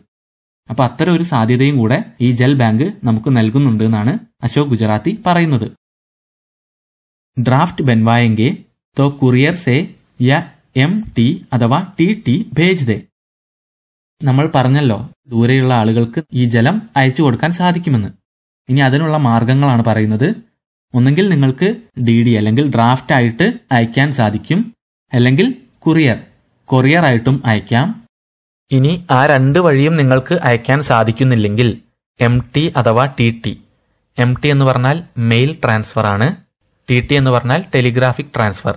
അപ്പൊ അത്തരം ഒരു സാധ്യതയും കൂടെ ഈ ജൽ ബാങ്ക് നമുക്ക് നൽകുന്നുണ്ട് എന്നാണ് അശോക് ഗുജറാത്തി പറയുന്നത്. ഡ്രാഫ്റ്റ് ബൻവായെങ്കെ തോ കുറിയർ സേ യ എം ടി അഥവാ ടി ടി ഭേജ് ദേ നമ്മൾ പറഞ്ഞല്ലോ ദൂരെയുള്ള ആളുകൾക്ക് ഈ ജലം അയച്ചു കൊടുക്കാൻ സാധിക്കുമെന്ന്. ഇനി അതിനുള്ള മാർഗങ്ങളാണ് പറയുന്നത്. ഒന്നെങ്കിൽ നിങ്ങൾക്ക് ഡി ഡി അല്ലെങ്കിൽ ഡ്രാഫ്റ്റ് ആയിട്ട് അയക്കാൻ സാധിക്കും. അല്ലെങ്കിൽ കുറിയർ കൊറിയർ ആയിട്ടും അയക്കാം. ഇനി ആ രണ്ട് വഴിയും നിങ്ങൾക്ക് അയക്കാൻ സാധിക്കുന്നില്ലെങ്കിൽ എം ടി അഥവാ ടി ടി. എം ടി എന്ന് പറഞ്ഞാൽ മെയിൽ ട്രാൻസ്ഫർ ആണ്. ടി ടി എന്ന് പറഞ്ഞാൽ ടെലിഗ്രാഫിക് ട്രാൻസ്ഫർ.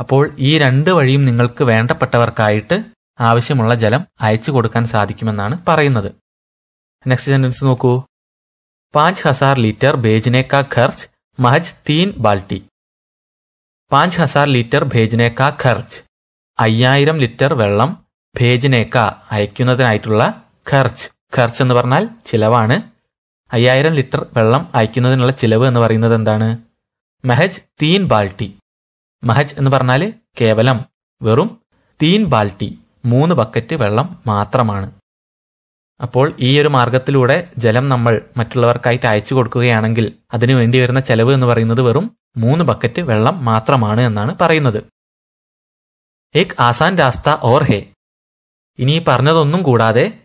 അപ്പോൾ ഈ രണ്ട് വഴിയും നിങ്ങൾക്ക് വേണ്ടപ്പെട്ടവർക്കായിട്ട് ആവശ്യമുള്ള ജലം അയച്ചു കൊടുക്കാൻ സാധിക്കുമെന്നാണ് പറയുന്നത്. നെക്സ്റ്റ് സെന്റൻസ് നോക്കൂ. പാഞ്ച് ഹസാർ ലിറ്റർ ഭേജനെ കാ ഖർച്ച് മഹജ് തീൻ ബാൽട്ടി. പാഞ്ച് ഹസാർ ലിറ്റർ ഭേജിനേക്കാ ഖർച്ച് അയ്യായിരം ലിറ്റർ വെള്ളം ഭേജിനേക്ക അയക്കുന്നതിനായിട്ടുള്ള ഖർച്ച് ഖർച്ച് എന്ന് പറഞ്ഞാൽ ചിലവാണ്. അയ്യായിരം ലിറ്റർ വെള്ളം അയക്കുന്നതിനുള്ള ചിലവ് എന്ന് പറയുന്നത് എന്താണ്? മെഹജ് തീൻ ബാൽട്ടി. മഹജ് എന്ന് പറഞ്ഞാൽ കേവലം വെറും തീൻ ബാൽട്ടി മൂന്ന് ബക്കറ്റ് വെള്ളം മാത്രമാണ്. അപ്പോൾ ഈ ഒരു മാർഗത്തിലൂടെ ജലം നമ്മൾ മറ്റുള്ളവർക്കായിട്ട് അയച്ചു കൊടുക്കുകയാണെങ്കിൽ അതിനു വേണ്ടി വരുന്ന ചെലവ് എന്ന് പറയുന്നത് വെറും മൂന്ന് ബക്കറ്റ് വെള്ളം മാത്രമാണ് എന്നാണ് പറയുന്നത്. ഏക് ആസാൻ രാസ്ത ഓർ ഹേ. ഇനി പറഞ്ഞതൊന്നും കൂടാതെ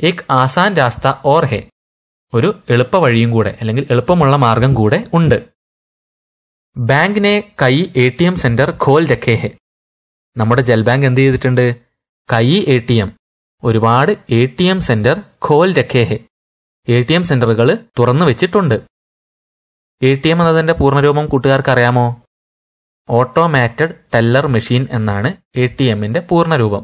ഏക് ആസാൻ രാസ്ത ഓർ ഹേ. ഒരു എളുപ്പ വഴിയും കൂടെ അല്ലെങ്കിൽ എളുപ്പമുള്ള മാർഗം കൂടെ ഉണ്ട്. ബാങ്കിനെ കൈ എ ടി എം സെന്റർ ഖോൽ രഖേ ഹെ. നമ്മുടെ ജൽ ബാങ്ക് എന്ത് ചെയ്തിട്ടുണ്ട്? കൈ എ ടി എം ഒരുപാട് എ ടി എം സെന്റർ ഖോൽ രഖേ ഹെ. എ ടി എം സെന്ററുകൾ തുറന്നു വെച്ചിട്ടുണ്ട്. എ ടി എം എന്നതിന്റെ പൂർണരൂപം കൂട്ടുകാർക്ക് അറിയാമോ ഓട്ടോമാറ്റഡ് ടെല്ലർ മെഷീൻ എന്നാണ് എ ടി എമ്മിന്റെ പൂർണരൂപം.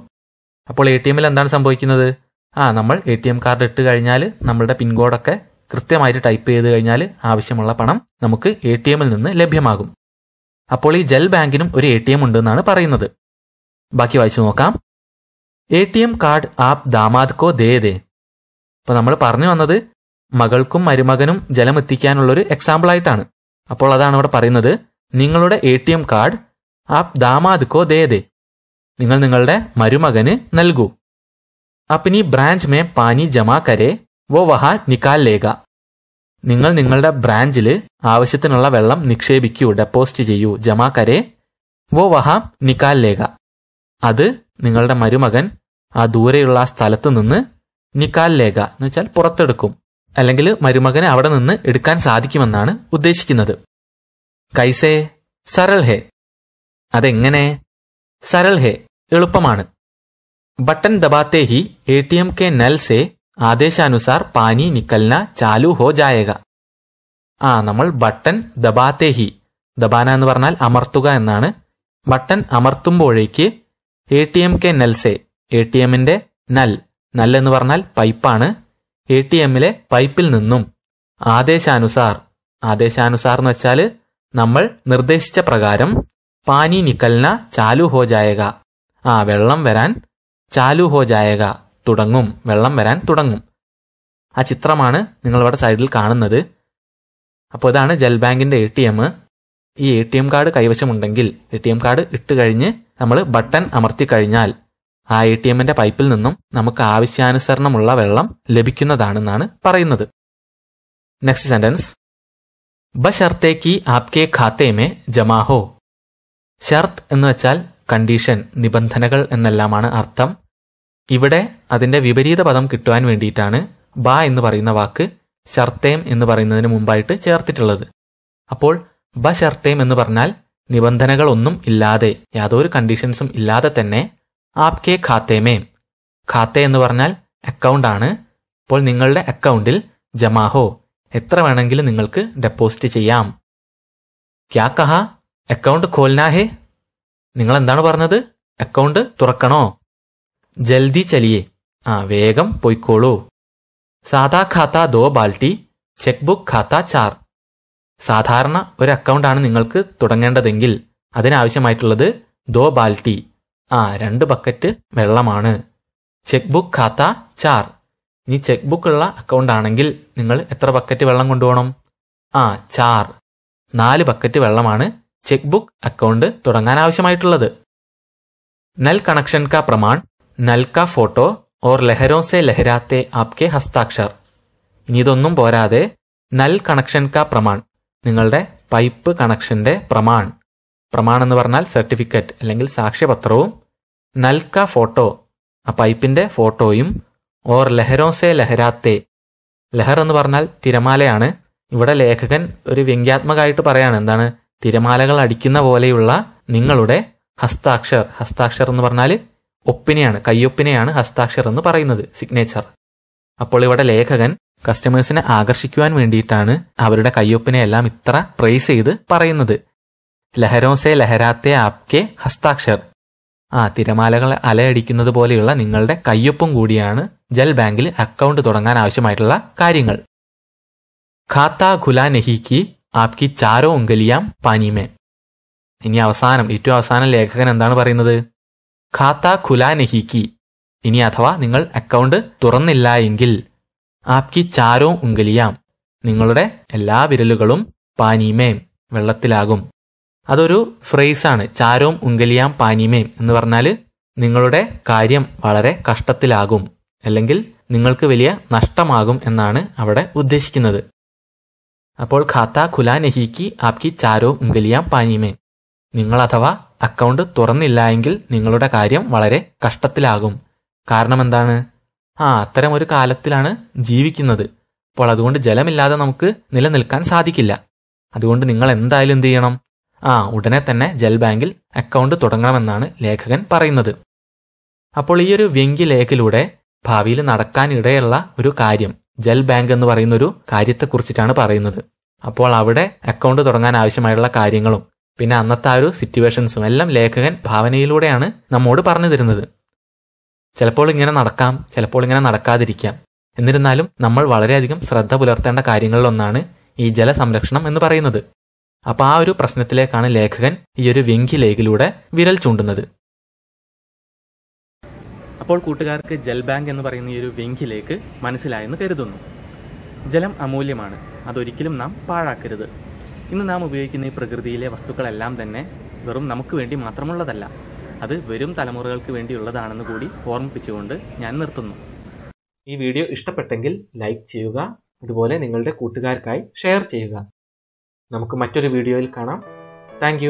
അപ്പോൾ എ ടി എമ്മിൽ എന്താണ് സംഭവിക്കുന്നത്? ആ നമ്മൾ എ ടി എം കാർഡ് ഇട്ട് കഴിഞ്ഞാൽ നമ്മളുടെ പിൻകോഡൊക്കെ കൃത്യമായിട്ട് ടൈപ്പ് ചെയ്ത് കഴിഞ്ഞാൽ ആവശ്യമുള്ള പണം നമുക്ക് എ ടി എമ്മിൽ നിന്ന് ലഭ്യമാകും. അപ്പോൾ ഈ ജൽ ബാങ്കിനും ഒരു എ ടി എം ഉണ്ടെന്നാണ് പറയുന്നത്. ബാക്കി വായിച്ചു നോക്കാം. എ ടി എം കാർഡ് ആപ് ദാമാദ് കോ ദേ ദേ. അപ്പൊ നമ്മൾ പറഞ്ഞു വന്നത് മകൾക്കും മരുമകനും ജലം എത്തിക്കാനുള്ളൊരു എക്സാമ്പിൾ ആയിട്ടാണ്. അപ്പോൾ അതാണ് ഇവിടെ പറയുന്നത്. നിങ്ങളുടെ എ ടി എം കാർഡ് ആപ് ദാമാദ് കോ ദേ ദേ. നിങ്ങൾ നിങ്ങളുടെ മരുമകന് നൽകൂ. അപ്നി ബ്രാഞ്ച് മേ പാനി ജമാ കരെ. വോ വഹ നിക്കാൽ ലേഖ. നിങ്ങൾ നിങ്ങളുടെ ബ്രാഞ്ചിൽ ആവശ്യത്തിനുള്ള വെള്ളം നിക്ഷേപിക്കൂ ഡെപ്പോസിറ്റ് ചെയ്യൂ ജമാ കരെ. വോ വഹ നിക്കാൽ ലേഖ. അത് നിങ്ങളുടെ മരുമകൻ ആ ദൂരെയുള്ള ആ സ്ഥലത്ത് നിന്ന് നിക്കാൽ ലേഖ എന്ന് വെച്ചാൽ പുറത്തെടുക്കും. അല്ലെങ്കിൽ മരുമകന് അവിടെ നിന്ന് എടുക്കാൻ സാധിക്കുമെന്നാണ് ഉദ്ദേശിക്കുന്നത്. കൈസേ സരൾ ഹേ. അതെങ്ങനെ? സരൾ ഹേ എളുപ്പമാണ്. ബട്ടൺ ദബാത്തെ ഹി എ ടി എം കെ നൽ സെ ആദേശാനുസാർ പാനി നിക്കൽന ചാലു ഹോ ജായക ആ നമ്മൾ ബട്ടൺ ദബാത്തെ ഹി. ദബാന എന്ന് പറഞ്ഞാൽ അമർത്തുക എന്നാണ്. ബട്ടൺ അമർത്തുമ്പോഴേക്ക് എ ടി എം കെ നൽസെ എ ടി എമ്മിന്റെ നൽ നൽ എന്ന് പറഞ്ഞാൽ പൈപ്പാണ്. എ ടി എമ്മിലെ പൈപ്പിൽ നിന്നും. ആദേശാനുസാർ. ആദേശാനുസാർ എന്ന് വെച്ചാൽ നമ്മൾ നിർദ്ദേശിച്ച പ്രകാരം പാനി നിക്കൽന ചാലു ഹോ ജായക ആ വെള്ളം വരാൻ ചാലു ഹോ ജായക തുടങ്ങും. വെള്ളം വരാൻ തുടങ്ങും. ആ ചിത്രമാണ് നിങ്ങളിവിടെ സൈഡിൽ കാണുന്നത്. അപ്പോൾ ഇതാണ് ജൽ ബാങ്കിന്റെ എ ടി എം. ഈ എ ടി എം കാർഡ് കൈവശമുണ്ടെങ്കിൽ എ ടി എം കാർഡ് ഇട്ട് കഴിഞ്ഞ് നമ്മൾ ബട്ടൺ അമർത്തി കഴിഞ്ഞാൽ ആ എ ടി എമ്മിന്റെ പൈപ്പിൽ നിന്നും നമുക്ക് ആവശ്യാനുസരണമുള്ള വെള്ളം ലഭിക്കുന്നതാണെന്നാണ് പറയുന്നത്. നെക്സ്റ്റ് സെന്റൻസ് ബഷർത്തേക്ക് ആപ്കെ ഖാത്തെ മേ ജമാ ഹോ ഷർത്ത് എന്ന് വെച്ചാൽ കണ്ടീഷൻ നിബന്ധനകൾ എന്നെല്ലാമാണ് അർത്ഥം. ഇവിടെ അതിന്റെ വിപരീത പദം കിട്ടുവാൻ വേണ്ടിയിട്ടാണ് ബ എന്ന് പറയുന്ന വാക്ക് ഷർത്തേം എന്ന് പറയുന്നതിന് മുമ്പായിട്ട് ചേർത്തിട്ടുള്ളത്. അപ്പോൾ ബ ഷർത്തേം എന്ന് പറഞ്ഞാൽ നിബന്ധനകളൊന്നും ഇല്ലാതെ യാതൊരു കണ്ടീഷൻസും ഇല്ലാതെ തന്നെ ആപ്കെ ഖാത്തേമേം. ഖാത്തെ എന്ന് പറഞ്ഞാൽ അക്കൗണ്ട് ആണ്. അപ്പോൾ നിങ്ങളുടെ അക്കൗണ്ടിൽ ജമാഹോ എത്ര വേണമെങ്കിലും നിങ്ങൾക്ക് ഡെപ്പോസിറ്റ് ചെയ്യാം. ക്യാ കഹ? അക്കൗണ്ട് ഖോൽനാഹേ നിങ്ങൾ എന്താണ് പറഞ്ഞത്? അക്കൗണ്ട് തുറക്കണോ? ജൽദി ചലിയേ. ആ വേഗം പൊയ്ക്കോളൂ. സാധാ ഖാത്ത ദോ ബാൽട്ടി ചെക്ക് ബുക്ക് ഖാത്ത ചാർ. സാധാരണ ഒരു അക്കൗണ്ടാണ് നിങ്ങൾക്ക് തുടങ്ങേണ്ടതെങ്കിൽ അതിനാവശ്യമായിട്ടുള്ളത് ദോ ബാൽട്ടി. ആ രണ്ട് ബക്കറ്റ് വെള്ളമാണ്. ചെക്ക് ബുക്ക് ഖാത്ത ചാർ. ഇനി ചെക്ക് ബുക്ക് ഉള്ള അക്കൗണ്ട് ആണെങ്കിൽ നിങ്ങൾ എത്ര ബക്കറ്റ് വെള്ളം കൊണ്ടുപോകണം? ആ ചാർ. നാല് ബക്കറ്റ് വെള്ളമാണ് ചെക്ക് ബുക്ക് അക്കൗണ്ട് തുടങ്ങാൻ ആവശ്യമായിട്ടുള്ളത് നൽ കണക്ഷൻ കാ പ്രമാൺ നൽ കാ ഫോട്ടോ ഓർ ലഹരോ സെ ലഹരാത്തെ ആപ്കെ ഹസ്താക്ഷർ. ഇനി ഇതൊന്നും പോരാതെ നൽ കണക്ഷൻ കാ പ്രമാൺ നിങ്ങളുടെ പൈപ്പ് കണക്ഷന്റെ പ്രമാൺ. പ്രമാൺ എന്ന് പറഞ്ഞാൽ സർട്ടിഫിക്കറ്റ് അല്ലെങ്കിൽ സാക്ഷ്യപത്രവും. നൽക ഫോട്ടോ ആ പൈപ്പിന്റെ ഫോട്ടോയും ഓർ ലഹരോ സെ ലഹരാത്തെ. ലഹർ എന്ന് പറഞ്ഞാൽ തിരമാലയാണ്. ഇവിടെ ലേഖകൻ ഒരു വ്യംഗ്യാത്മകമായിട്ട് പറയാണ് എന്താണ്? തിരമാലകൾ അടിക്കുന്ന പോലെയുള്ള നിങ്ങളുടെ ഹസ്താക്ഷർ. ഹസ്താക്ഷർ എന്ന് പറഞ്ഞാൽ ഒപ്പിനെയാണ് കയ്യൊപ്പിനെയാണ് ഹസ്താക്ഷർ എന്ന് പറയുന്നത് സിഗ്നേച്ചർ അപ്പോൾ ഇവിടെ ലേഖകൻ കസ്റ്റമേഴ്സിനെ ആകർഷിക്കുവാൻ വേണ്ടിയിട്ടാണ് അവരുടെ കയ്യൊപ്പിനെ എല്ലാം ഇത്ര പ്രൈസ് ചെയ്ത് പറയുന്നത്. ലഹരോസെ ലഹരാത്തെ ആപ്കെ ഹസ്താക്ഷർ. ആ തിരമാലകൾ അലയടിക്കുന്നത് പോലെയുള്ള നിങ്ങളുടെ കയ്യൊപ്പും കൂടിയാണ് ജൽ ബാങ്കിൽ അക്കൗണ്ട് തുടങ്ങാൻ ആവശ്യമായിട്ടുള്ള കാര്യങ്ങൾ. ഖാത്ത ഖുല നെഹിക്ക് ആപ്കി ചാരോ ഉങ്കലിയാം പാനിമേ. ഇനി അവസാനം ഏറ്റവും അവസാനം ലേഖകൻ എന്താണ് പറയുന്നത്? ഖാത്ത ഖുലാ നെഹിക്ക് ഇനി അഥവാ നിങ്ങൾ അക്കൗണ്ട് തുറന്നില്ല എങ്കിൽ ആപ്കി ചാരോ ഉങ്കലിയാം നിങ്ങളുടെ എല്ലാ വിരലുകളും പാനീമേം വെള്ളത്തിലാകും. അതൊരു ഫ്രേസാണ് ചാരോം ഉങ്കലിയാം പാനീമേം എന്ന് പറഞ്ഞാൽ നിങ്ങളുടെ കാര്യം വളരെ കഷ്ടത്തിലാകും അല്ലെങ്കിൽ നിങ്ങൾക്ക് വലിയ നഷ്ടമാകും എന്നാണ് അവിടെ ഉദ്ദേശിക്കുന്നത്. അപ്പോൾ ഖാത്ത ഖുലാ നെഹിക്ക് ആപ്കി ചാരോ ഉങ്കലിയാം പാനീമേം. നിങ്ങൾ അഥവാ അക്കൗണ്ട് തുറന്നില്ല എങ്കിൽ നിങ്ങളുടെ കാര്യം വളരെ കഷ്ടത്തിലാകും. കാരണം എന്താണ് ആ അത്തരം ഒരു കാലത്തിലാണ് ജീവിക്കുന്നത്. അപ്പോൾ അതുകൊണ്ട് ജലമില്ലാതെ നമുക്ക് നിലനിൽക്കാൻ സാധിക്കില്ല. അതുകൊണ്ട് നിങ്ങൾ എന്തായാലും എന്ത് ചെയ്യണം? ആ ഉടനെ തന്നെ ജൽ ബാങ്കിൽ അക്കൗണ്ട് തുടങ്ങണമെന്നാണ് ലേഖകൻ പറയുന്നത്. അപ്പോൾ ഈ ഒരു വ്യംഗ്യലേഖയിലൂടെ ഭാവിയിൽ നടക്കാൻ ഇടയുള്ള ഒരു കാര്യം ജൽ ബാങ്ക് എന്ന് പറയുന്ന ഒരു കാര്യത്തെക്കുറിച്ചിട്ടാണ് പറയുന്നത്. അപ്പോൾ അവിടെ അക്കൗണ്ട് തുടങ്ങാൻ ആവശ്യമായുള്ള കാര്യങ്ങളും പിന്നെ അന്നത്തെ ആ ഒരു സിറ്റുവേഷൻസും എല്ലാം ലേഖകൻ ഭാവനയിലൂടെയാണ് നമ്മോട് പറഞ്ഞു തരുന്നത്. ചിലപ്പോൾ ഇങ്ങനെ നടക്കാം ചിലപ്പോൾ ഇങ്ങനെ നടക്കാതിരിക്കാം. എന്നിരുന്നാലും നമ്മൾ വളരെയധികം ശ്രദ്ധ പുലർത്തേണ്ട കാര്യങ്ങളിലൊന്നാണ് ഈ ജലസംരക്ഷണം എന്ന് പറയുന്നത്. അപ്പൊ ആ ഒരു പ്രശ്നത്തിലേക്കാണ് ലേഖകൻ ഈ ഒരു വെങ്കി ലേഖിലൂടെ വിരൽ ചൂണ്ടുന്നത്.
അപ്പോൾ കൂട്ടുകാർക്ക് ജൽ ബാങ്ക് എന്ന് പറയുന്ന ഈ ഒരു വെങ്കി ലേക്ക് മനസ്സിലായെന്ന് കരുതുന്നു. ജലം അമൂല്യമാണ്. അതൊരിക്കലും നാം പാഴാക്കരുത്. ഇന്ന് നാം ഉപയോഗിക്കുന്ന ഈ പ്രകൃതിയിലെ വസ്തുക്കളെല്ലാം തന്നെ വെറും നമുക്ക് വേണ്ടി മാത്രമുള്ളതല്ല. അത് വരും തലമുറകൾക്ക് വേണ്ടിയുള്ളതാണെന്ന് കൂടി ഓർമ്മിപ്പിച്ചുകൊണ്ട് ഞാൻ നിർത്തുന്നു.
ഈ വീഡിയോ ഇഷ്ടപ്പെട്ടെങ്കിൽ ലൈക്ക് ചെയ്യുക അതുപോലെ നിങ്ങളുടെ കൂട്ടുകാർക്കായി ഷെയർ ചെയ്യുക. നമുക്ക് മറ്റൊരു വീഡിയോയിൽ കാണാം. താങ്ക്